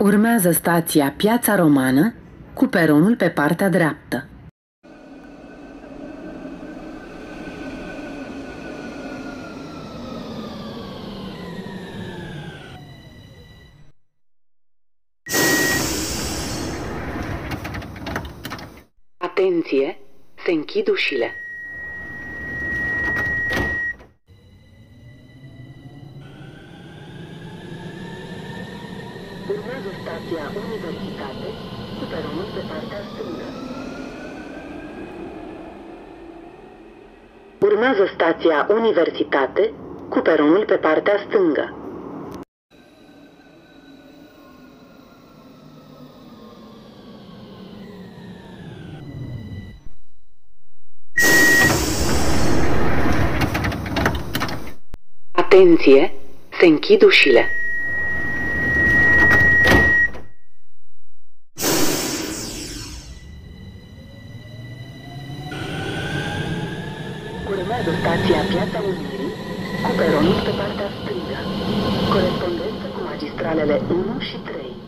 Urmează stația Piața Romană cu peronul pe partea dreaptă. Atenție! Se închid ușile. Urmează stația Universitate cu peronul pe partea stângă. Urmează stația Universitate cu peronul pe partea stângă. Atenție! Se închid ușile. Urmează stația Piața Unirii cu peronul pe partea stângă, corespondență cu magistralele 1 și 3.